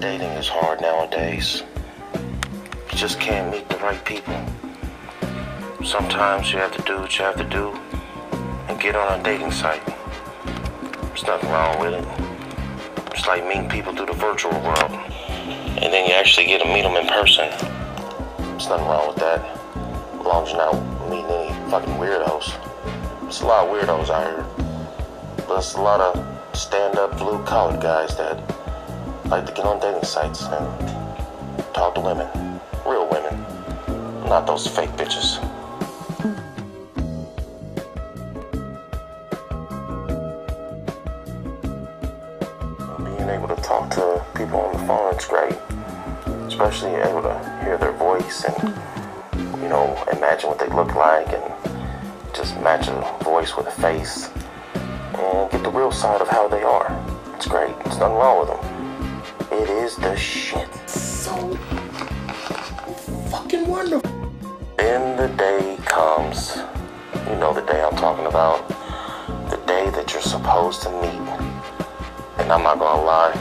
Dating is hard nowadays. You just can't meet the right people. Sometimes you have to do what you have to do and get on a dating site. There's nothing wrong with it. It's like meeting people through the virtual world. And then you actually get to meet them in person. There's nothing wrong with that. As long as you're not meeting any fucking weirdos. There's a lot of weirdos out here. But there's a lot of stand-up blue-collar guys that like to get on dating sites and talk to women. Real women. Not those fake bitches. Being able to talk to people on the phone, it's great. Especially able to hear their voice and, you know, imagine what they look like and just match a voice with a face and get the real side of how they are. It's great. There's nothing wrong with them. It is the shit. So fucking wonderful. Then the day comes. You know the day I'm talking about. The day that you're supposed to meet. And I'm not gonna lie,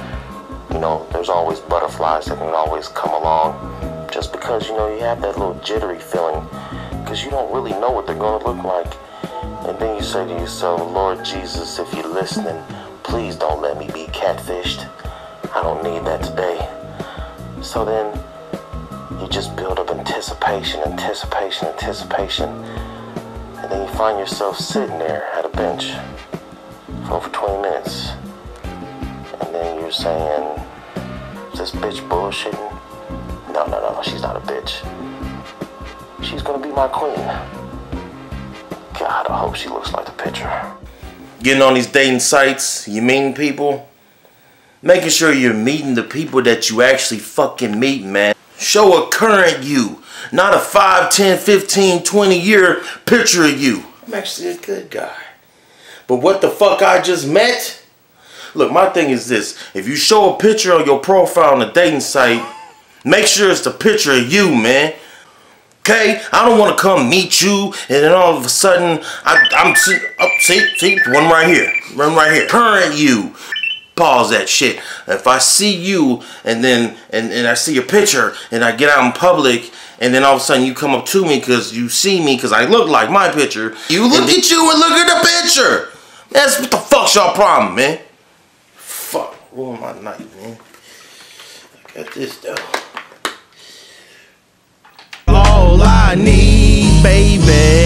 you know, there's always butterflies that can always come along just because, you know, you have that little jittery feeling because you don't really know what they're gonna look like. And then you say to yourself, Lord Jesus, if you're listening, please don't let me be catfished. I don't need that today. So then you just build up anticipation, anticipation, anticipation. And then you find yourself sitting there at a bench for over 20 minutes. And then you're saying, is this bitch bullshitting? No, no, no, she's not a bitch. She's gonna be my queen. God, I hope she looks like the picture. Getting on these dating sites, you mean people, making sure you're meeting the people that you actually fucking meet, man. Show a current you, not a 5, 10, 15, 20 year picture of you. I'm actually a good guy. But what the fuck I just met? Look, my thing is this. If you show a picture on your profile on a dating site, make sure it's the picture of you, man. Okay? I don't want to come meet you and then all of a sudden I, I'm see, oh, see, see, one right here, one right here. Current you. Pause that shit. If I see you and then and, and I see your picture and I get out in public and then all of a sudden you come up to me because you see me because I look like my picture. You look at you and look at the picture. That's what the fuck's your problem, man. Fuck, ruin my night, man. I got this though. All I need, baby